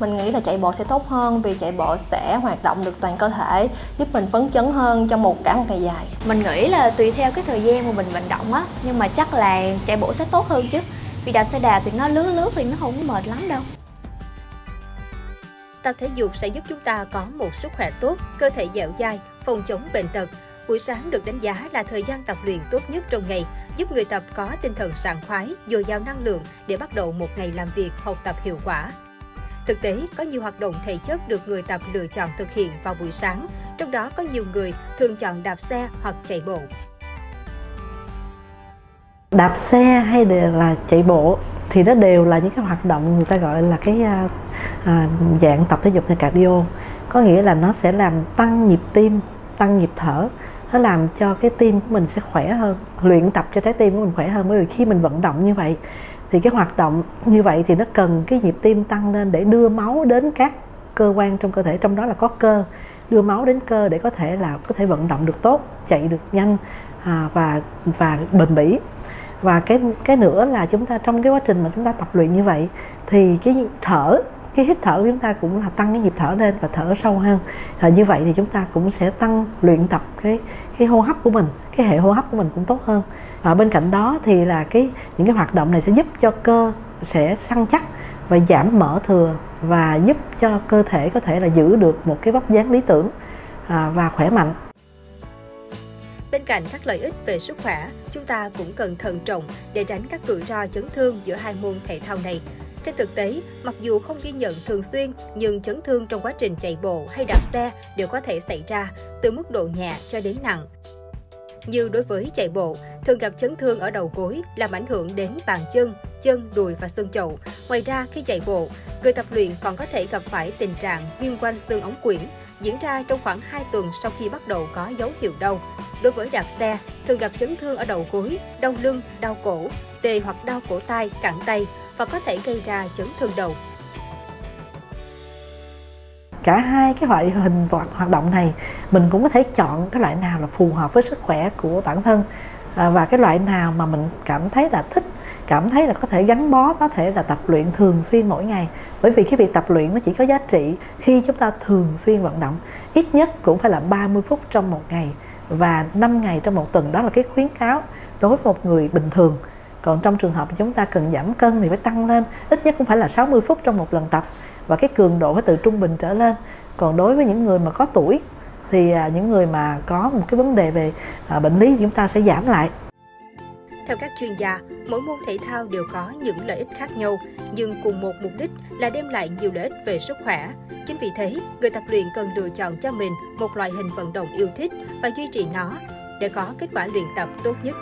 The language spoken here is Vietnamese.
mình nghĩ là chạy bộ sẽ tốt hơn vì chạy bộ sẽ hoạt động được toàn cơ thể giúp mình phấn chấn hơn trong một cả một ngày dài mình nghĩ là tùy theo cái thời gian mà mình vận động á nhưng mà chắc là chạy bộ sẽ tốt hơn chứ vì đạp xe đạp thì nó lướt lướt thì nó không có mệt lắm đâu Tập thể dục sẽ giúp chúng ta có một sức khỏe tốt, cơ thể dẻo dai, phòng chống bệnh tật. Buổi sáng được đánh giá là thời gian tập luyện tốt nhất trong ngày, giúp người tập có tinh thần sảng khoái, dồi dào năng lượng để bắt đầu một ngày làm việc, học tập hiệu quả. Thực tế, có nhiều hoạt động thể chất được người tập lựa chọn thực hiện vào buổi sáng, trong đó có nhiều người thường chọn đạp xe hoặc chạy bộ. Đạp xe hay là chạy bộ thì nó đều là những cái hoạt động người ta gọi là cái à, à dạng tập thể dục hay cardio. Có nghĩa là nó sẽ làm tăng nhịp tim tăng nhịp thở. Nó làm cho cái tim của mình sẽ khỏe hơn luyện tập cho trái tim của mình khỏe hơn. Bởi vì khi mình vận động như vậy thì cái hoạt động như vậy thì nó cần cái nhịp tim tăng lên để đưa máu đến các cơ quan trong cơ thể. Trong đó là có cơ đưa máu đến cơ để có thể là có thể vận động được tốt chạy được nhanh à, và và bền bỉ. Và cái cái nữa là chúng ta trong cái quá trình mà chúng ta tập luyện như vậy thì cái thở cái hít thở của chúng ta cũng là tăng cái nhịp thở lên và thở sâu hơn. À, như vậy thì chúng ta cũng sẽ tăng luyện tập cái cái hô hấp của mình cái hệ hô hấp của mình cũng tốt hơn. À, bên cạnh đó thì là cái những cái hoạt động này sẽ giúp cho cơ sẽ săn chắc và giảm mỡ thừa và giúp cho cơ thể có thể là giữ được một cái vóc dáng lý tưởng à, và khỏe mạnh. Bên cạnh các lợi ích về sức khỏe, chúng ta cũng cần thận trọng để tránh các rủi ro chấn thương giữa hai môn thể thao này. Trên thực tế, mặc dù không ghi nhận thường xuyên, nhưng chấn thương trong quá trình chạy bộ hay đạp xe đều có thể xảy ra, từ mức độ nhẹ cho đến nặng. Như đối với chạy bộ, thường gặp chấn thương ở đầu gối làm ảnh hưởng đến bàn chân, chân, đùi và xương chậu. Ngoài ra, khi chạy bộ, người tập luyện còn có thể gặp phải tình trạng viêm quanh xương ống quyển, diễn ra trong khoảng 2 tuần sau khi bắt đầu có dấu hiệu đau. Đối với đạp xe, thường gặp chấn thương ở đầu gối, đau lưng, đau cổ, tê hoặc đau cổ tay, cẳng tay và có thể gây ra chấn thương đầu. Cả hai cái loại hình hoạt động này, mình cũng có thể chọn cái loại nào là phù hợp với sức khỏe của bản thân. À, và cái loại nào mà mình cảm thấy là thích, cảm thấy là có thể gắn bó, có thể là tập luyện thường xuyên mỗi ngày. Bởi vì cái việc tập luyện nó chỉ có giá trị khi chúng ta thường xuyên vận động, ít nhất cũng phải là 30 phút trong một ngày và 5 ngày trong một tuần. Đó là cái khuyến cáo đối với một người bình thường còn trong trường hợp chúng ta cần giảm cân thì phải tăng lên ít nhất cũng phải là 60 phút trong một lần tập và cái cường độ phải từ trung bình trở lên còn đối với những người mà có tuổi thì à, những người mà có một cái vấn đề về à, bệnh lý thì chúng ta sẽ giảm lại theo các chuyên gia, mỗi môn thể thao đều có những lợi ích khác nhau, nhưng cùng một mục đích là đem lại nhiều lợi ích về sức khỏe. Chính vì thế, người tập luyện cần lựa chọn cho mình một loại hình vận động yêu thích và duy trì nó để có kết quả luyện tập tốt nhất.